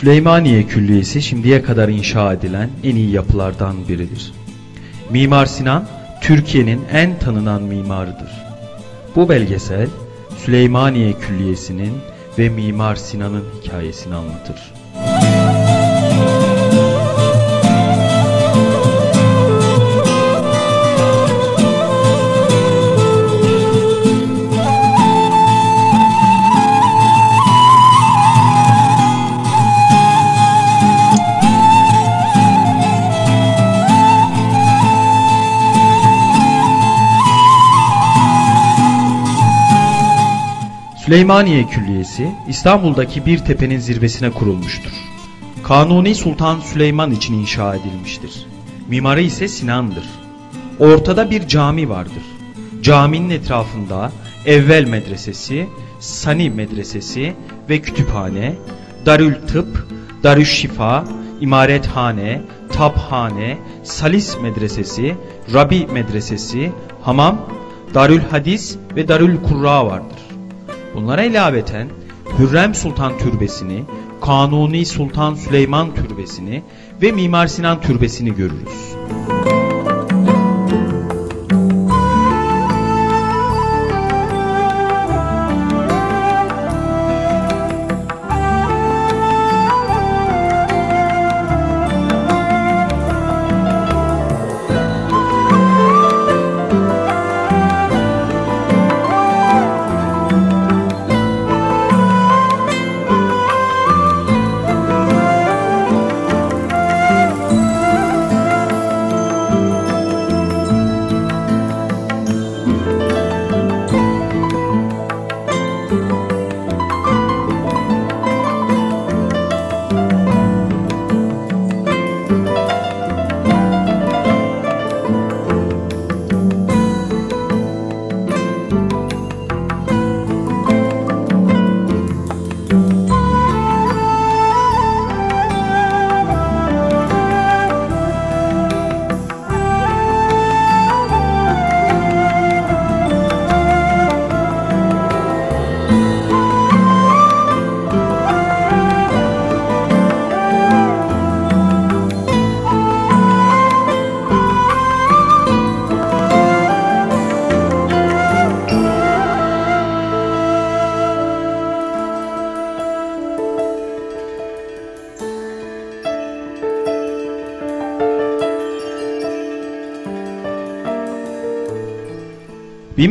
Süleymaniye Külliyesi şimdiye kadar inşa edilen en iyi yapılardan biridir. Mimar Sinan, Türkiye'nin en tanınan mimarıdır. Bu belgesel, Süleymaniye Külliyesi'nin ve Mimar Sinan'ın hikayesini anlatır. Süleymaniye Külliyesi İstanbul'daki bir tepenin zirvesine kurulmuştur. Kanuni Sultan Süleyman için inşa edilmiştir. Mimarı ise Sinan'dır. Ortada bir cami vardır. Caminin etrafında Evvel Medresesi, Sani Medresesi ve kütüphane, Darül Tıp, Darül Şifa, İmarethane, Taphane, Salis Medresesi, Rabi Medresesi, Hamam, Darül Hadis ve Darül Kurra vardır. Bunlara ilaveten Hürrem Sultan Türbesi'ni, Kanuni Sultan Süleyman Türbesi'ni ve Mimar Sinan Türbesi'ni görürüz.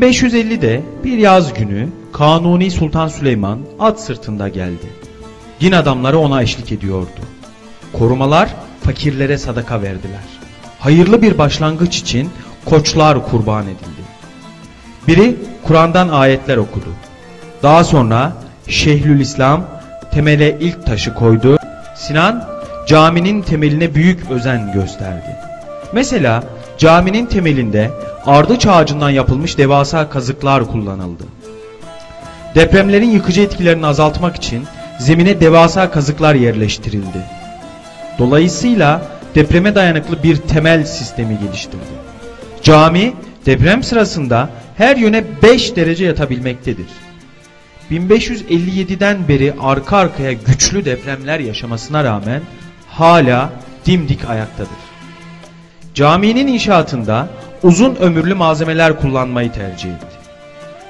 1550'de bir yaz günü Kanuni Sultan Süleyman at sırtında geldi. Din adamları ona eşlik ediyordu. Korumalar fakirlere sadaka verdiler. Hayırlı bir başlangıç için koçlar kurban edildi. Biri Kur'an'dan ayetler okudu. Daha sonra Şeyhlül İslam temele ilk taşı koydu. Sinan caminin temeline büyük özen gösterdi. Mesela caminin temelinde ardıç ağacından yapılmış devasa kazıklar kullanıldı. Depremlerin yıkıcı etkilerini azaltmak için zemine devasa kazıklar yerleştirildi. Dolayısıyla depreme dayanıklı bir temel sistemi geliştirdi. Cami deprem sırasında her yöne 5 derece yatabilmektedir. 1557'den beri arka arkaya güçlü depremler yaşamasına rağmen hala dimdik ayaktadır. Caminin inşaatında uzun ömürlü malzemeler kullanmayı tercih etti.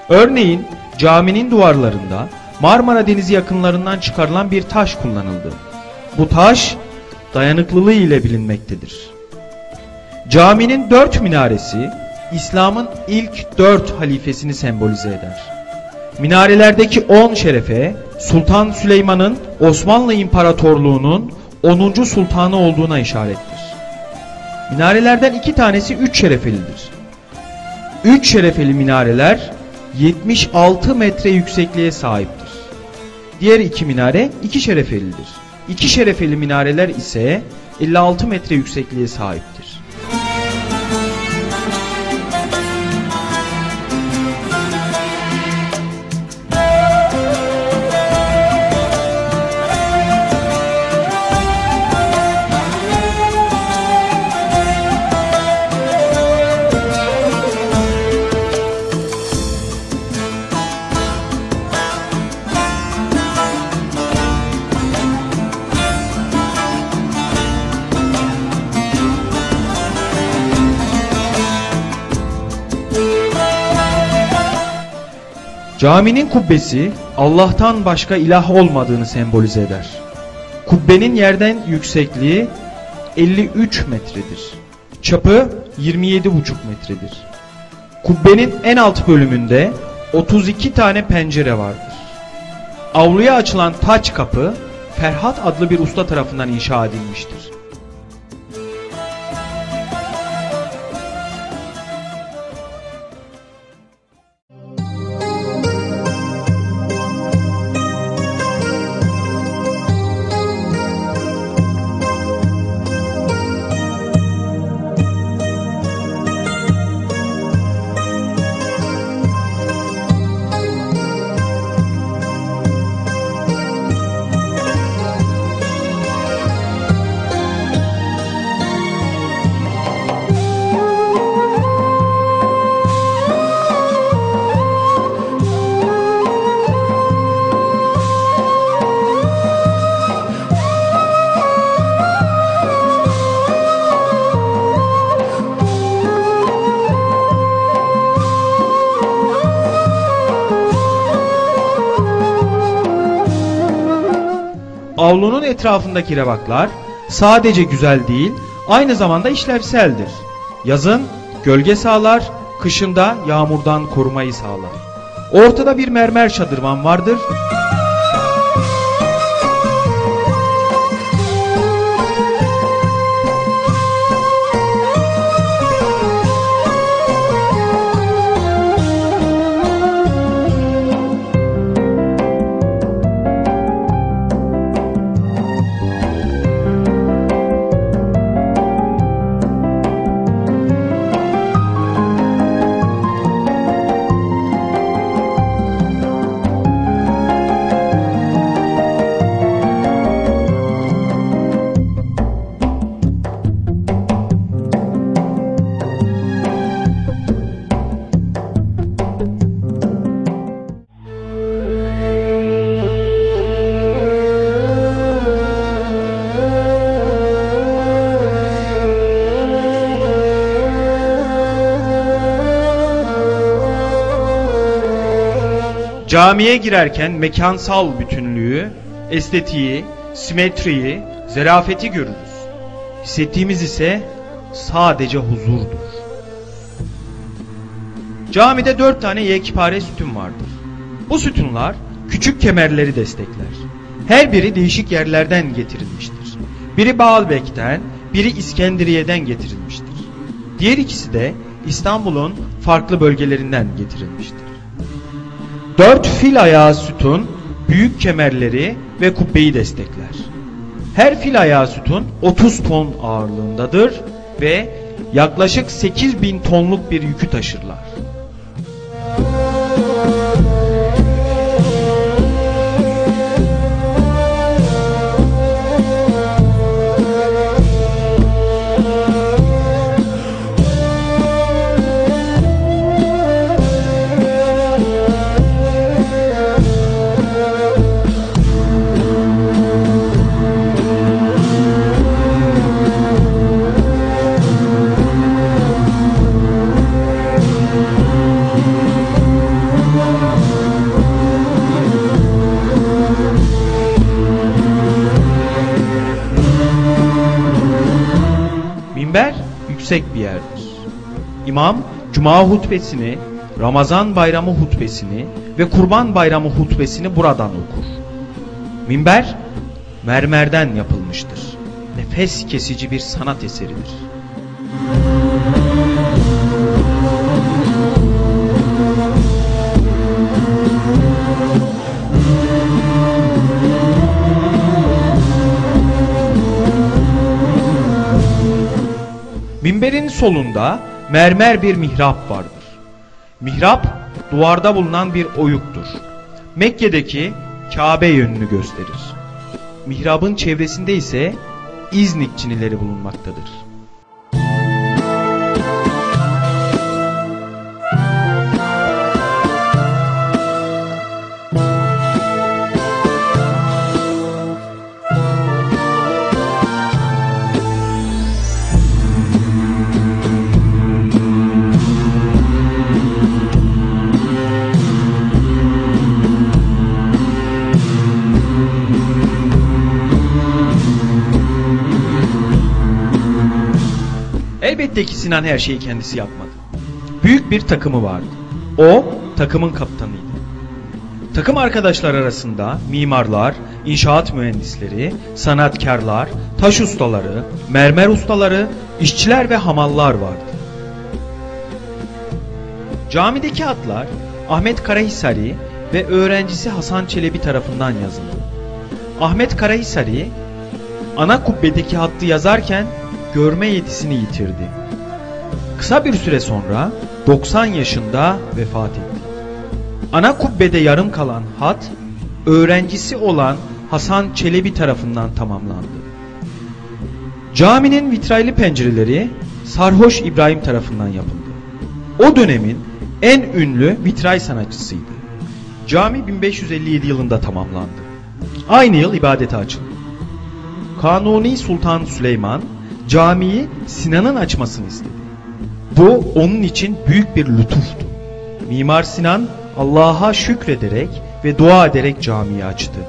Örneğin caminin duvarlarında Marmara Denizi yakınlarından çıkarılan bir taş kullanıldı. Bu taş dayanıklılığı ile bilinmektedir. Caminin dört minaresi İslam'ın ilk dört halifesini sembolize eder. Minarelerdeki on şerefe Sultan Süleyman'ın Osmanlı İmparatorluğu'nun 10. sultanı olduğuna işarettir. Minarelerden iki tanesi üç şerefelidir. Üç şerefeli minareler 76 metre yüksekliğe sahiptir. Diğer iki minare iki şerefelidir. İki şerefeli minareler ise 56 metre yüksekliğe sahiptir. Caminin kubbesi Allah'tan başka ilah olmadığını sembolize eder. Kubbenin yerden yüksekliği 53 metredir. Çapı 27,5 metredir. Kubbenin en alt bölümünde 32 tane pencere vardır. Avluya açılan taç kapı Ferhat adlı bir usta tarafından inşa edilmiştir. Avlunun etrafındaki revaklar sadece güzel değil, aynı zamanda işlevseldir. Yazın gölge sağlar, kışında yağmurdan korumayı sağlar. Ortada bir mermer şadırvan vardır. Camiye girerken mekansal bütünlüğü, estetiği, simetriyi, zerafeti görürüz. Hissettiğimiz ise sadece huzurdur. Camide dört tane yekpare sütun vardır. Bu sütunlar küçük kemerleri destekler. Her biri değişik yerlerden getirilmiştir. Biri Baalbek'ten, biri İskenderiye'den getirilmiştir. Diğer ikisi de İstanbul'un farklı bölgelerinden getirilmiştir. Dört fil ayağı sütun, büyük kemerleri ve kubbeyi destekler. Her fil ayağı sütun 30 ton ağırlığındadır ve yaklaşık 8 bin tonluk bir yükü taşırlar. Cuma hutbesini, Ramazan bayramı hutbesini ve Kurban bayramı hutbesini buradan okur. Minber mermerden yapılmıştır. Nefes kesici bir sanat eseridir. Minberin solunda mermer bir mihrap vardır. Mihrap duvarda bulunan bir oyuktur. Mekke'deki Kabe yönünü gösterir. Mihrabın çevresinde ise İznik çinileri bulunmaktadır. Elbette ki Sinan her şeyi kendisi yapmadı. Büyük bir takımı vardı. O takımın kaptanıydı. Takım arkadaşlar arasında mimarlar, inşaat mühendisleri, sanatkarlar, taş ustaları, mermer ustaları, işçiler ve hamallar vardı. Camideki adlar Ahmet Karahisari ve öğrencisi Hasan Çelebi tarafından yazıldı. Ahmet Karahisari ana kubbedeki hattı yazarken görme yetisini yitirdi. Kısa bir süre sonra 90 yaşında vefat etti. Ana kubbede yarım kalan hat öğrencisi olan Hasan Çelebi tarafından tamamlandı. Caminin vitraylı pencereleri Sarhoş İbrahim tarafından yapıldı. O dönemin en ünlü vitray sanatçısıydı. Cami 1557 yılında tamamlandı. Aynı yıl ibadete açıldı. Kanuni Sultan Süleyman camiyi Sinan'ın açmasını istedi. Bu onun için büyük bir lütuftu. Mimar Sinan Allah'a şükrederek ve dua ederek camiyi açtı.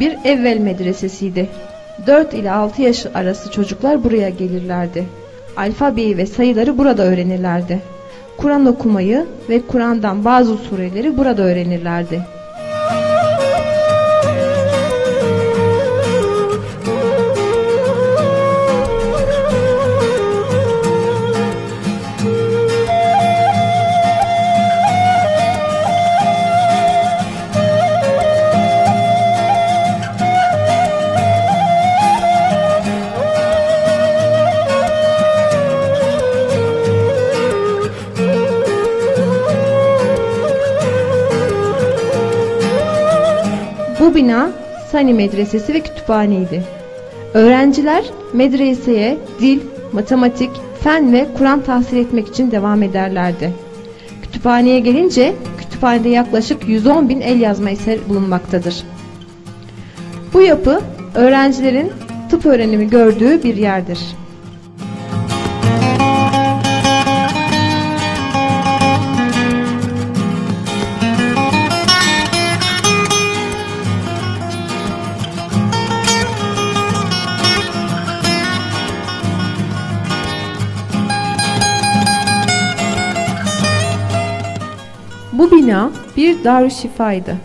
Bir evvel medresesiydi. 4 ile 6 yaş arası çocuklar buraya gelirlerdi. Alfabeyi ve sayıları burada öğrenirlerdi. Kur'an okumayı ve Kur'an'dan bazı sureleri burada öğrenirlerdi. Bu bina Sani Medresesi ve kütüphaneydi. Öğrenciler medreseye dil, matematik, fen ve Kur'an tahsil etmek için devam ederlerdi. Kütüphaneye gelince kütüphanede yaklaşık 110 bin el yazma eseri bulunmaktadır. Bu yapı öğrencilerin tıp öğrenimi gördüğü bir yerdir. Bina bir darüşşifaydı.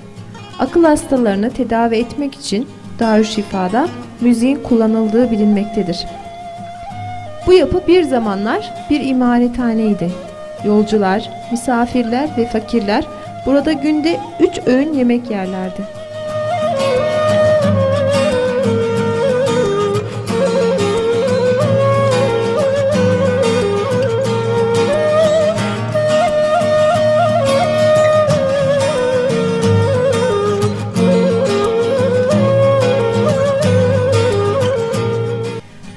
Akıl hastalarını tedavi etmek için darüşşifada müziğin kullanıldığı bilinmektedir. Bu yapı bir zamanlar bir imarethaneydi. Yolcular, misafirler ve fakirler burada günde üç öğün yemek yerlerdi.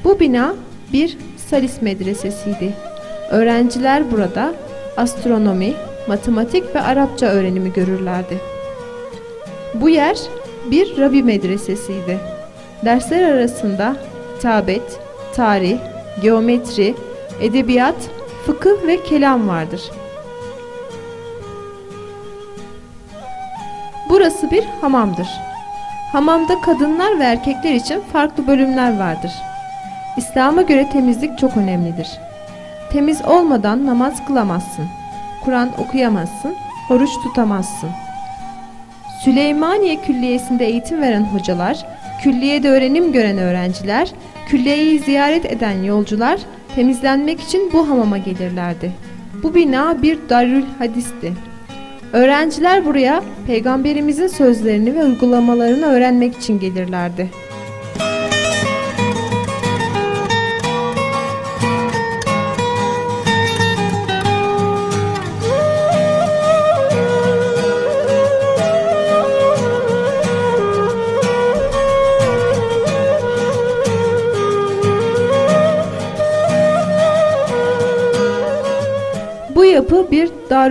Bu bina bir Salis medresesiydi. Öğrenciler burada astronomi, matematik ve Arapça öğrenimi görürlerdi. Bu yer bir Rabi medresesiydi. Dersler arasında tabet, tarih, geometri, edebiyat, fıkıh ve kelam vardır. Burası bir hamamdır. Hamamda kadınlar ve erkekler için farklı bölümler vardır. İslam'a göre temizlik çok önemlidir. Temiz olmadan namaz kılamazsın. Kur'an okuyamazsın, oruç tutamazsın. Süleymaniye Külliyesi'nde eğitim veren hocalar, külliyede öğrenim gören öğrenciler, külliyeyi ziyaret eden yolcular temizlenmek için bu hamama gelirlerdi. Bu bina bir darül hadisti. Öğrenciler buraya peygamberimizin sözlerini ve uygulamalarını öğrenmek için gelirlerdi.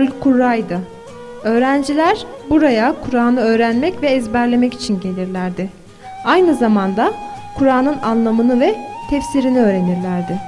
Bir Darül Kurra'ydı. Öğrenciler buraya Kur'an'ı öğrenmek ve ezberlemek için gelirlerdi. Aynı zamanda Kur'an'ın anlamını ve tefsirini öğrenirlerdi.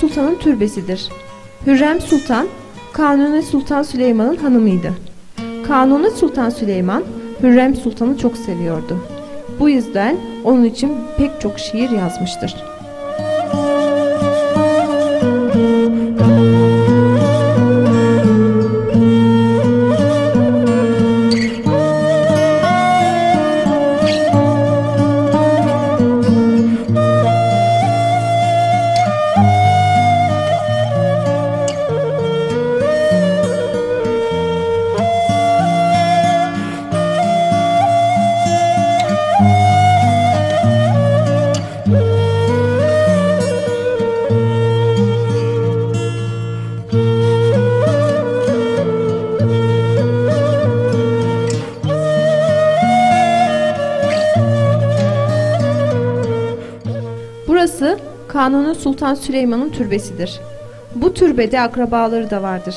Sultan'ın türbesidir. Hürrem Sultan, Kanuni Sultan Süleyman'ın hanımıydı. Kanuni Sultan Süleyman, Hürrem Sultan'ı çok seviyordu. Bu yüzden onun için pek çok şiir yazmıştır. Sultan Süleyman'ın türbesidir. Bu türbede akrabaları da vardır.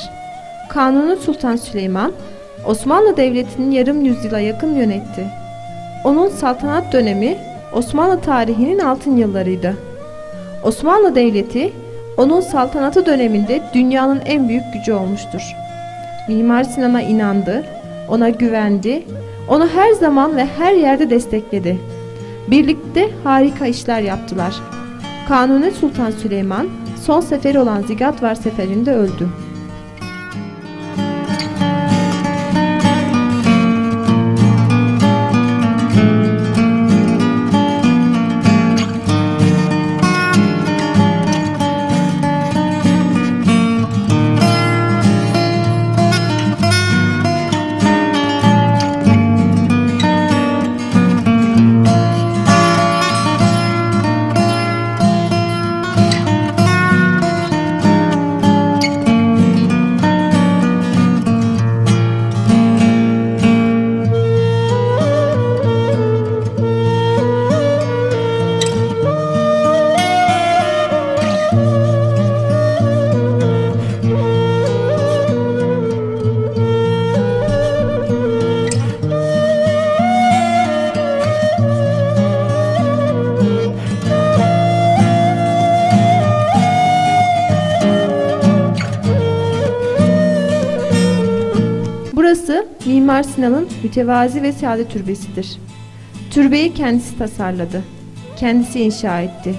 Kanuni Sultan Süleyman, Osmanlı Devleti'nin yarım yüzyıla yakın yönetti. Onun saltanat dönemi Osmanlı tarihinin altın yıllarıydı. Osmanlı Devleti, onun saltanatı döneminde dünyanın en büyük gücü olmuştur. Mimar Sinan'a inandı, ona güvendi, onu her zaman ve her yerde destekledi. Birlikte harika işler yaptılar. Kanuni Sultan Süleyman son seferi olan Zigatvar seferinde öldü. Mimar Sinan'ın mütevazi ve sade türbesidir. Türbeyi kendisi tasarladı. Kendisi inşa etti.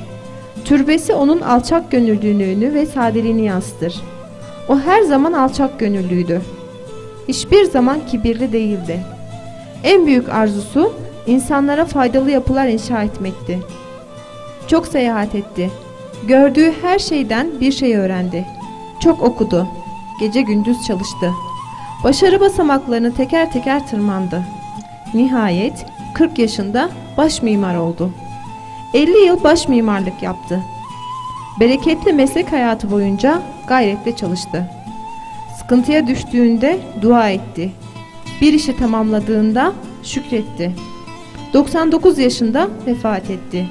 Türbesi onun alçak gönüllülüğünü ve sadeliğini yansıtır. O her zaman alçak gönüllüydü. Hiçbir zaman kibirli değildi. En büyük arzusu insanlara faydalı yapılar inşa etmekti. Çok seyahat etti. Gördüğü her şeyden bir şey öğrendi. Çok okudu. Gece gündüz çalıştı. Başarı basamaklarını teker teker tırmandı. Nihayet 40 yaşında baş mimar oldu. 50 yıl baş mimarlık yaptı. Bereketli meslek hayatı boyunca gayretle çalıştı. Sıkıntıya düştüğünde dua etti. Bir işi tamamladığında şükretti. 99 yaşında vefat etti.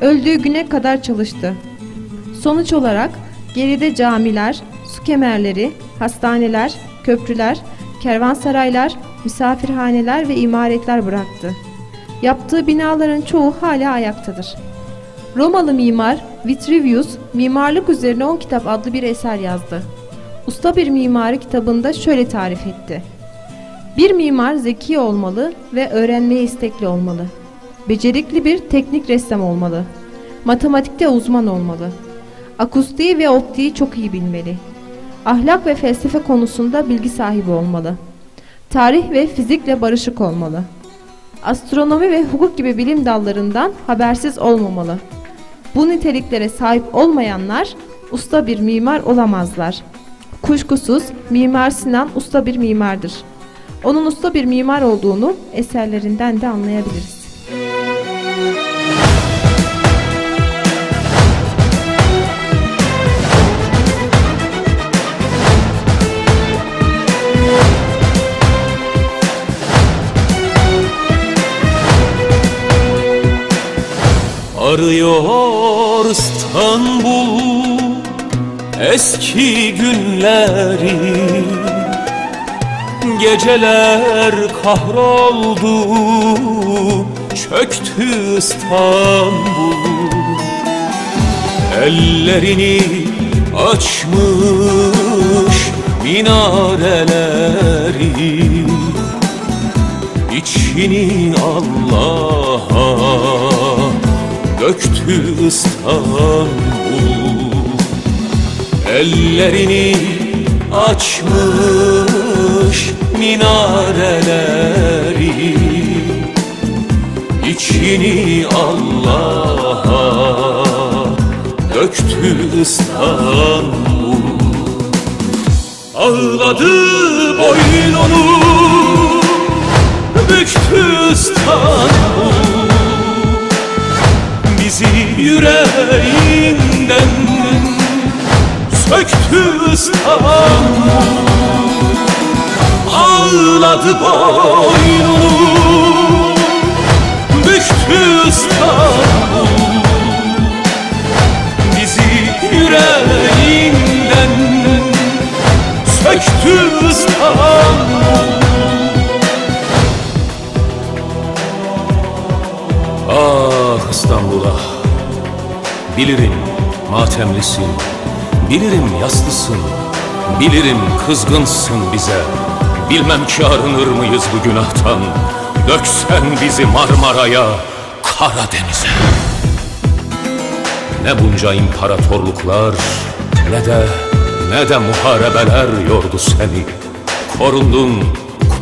Öldüğü güne kadar çalıştı. Sonuç olarak Geride camiler, su kemerleri, hastaneler, köprüler, kervansaraylar, misafirhaneler ve imaretler bıraktı. Yaptığı binaların çoğu hala ayaktadır. Romalı mimar Vitruvius Mimarlık Üzerine 10 Kitap adlı bir eser yazdı. Usta bir mimari kitabında şöyle tarif etti. Bir mimar zeki olmalı ve öğrenmeye istekli olmalı. Becerikli bir teknik ressam olmalı. Matematikte uzman olmalı. Akustiği ve optiği çok iyi bilmeli. Ahlak ve felsefe konusunda bilgi sahibi olmalı. Tarih ve fizikle barışık olmalı. Astronomi ve hukuk gibi bilim dallarından habersiz olmamalı. Bu niteliklere sahip olmayanlar usta bir mimar olamazlar. Kuşkusuz Mimar Sinan usta bir mimardır. Onun usta bir mimar olduğunu eserlerinden de anlayabiliriz. Arıyor İstanbul eski günleri. Geceler kahroldu çöktü İstanbul. Ellerini açmış minareleri. İçini Allah'a döktü İstanbul. Ellerini açmış minareleri. İçini Allah'a döktü İstanbul. Ağladı boynunu büktü İstanbul bizi yüreğinden söktü İstanbul Ağladı boynunu büktü İstanbul Bizi yüreğinden söktü İstanbul Ah İstanbul'a Bilirim matemlisin. Bilirim yaslısın. Bilirim kızgınsın bize. Bilmem ki arınır mıyız bu günahtan? Döksen bizi Marmara'ya Karadeniz'e. Ne bunca imparatorluklar Ne de ne de muharebeler yordu seni. Korundun,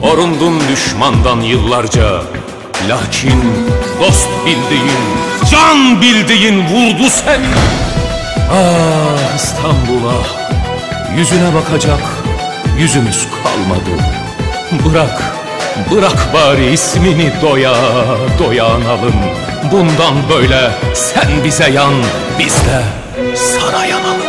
korundun düşmandan yıllarca Lakin dost bildiğin, can bildiğin vurdu seni Ah İstanbul'a Yüzüne bakacak yüzümüz kalmadı. Bırak, bırak bari ismini doya doya analım. Bundan böyle sen bize yan, biz de sana yanalım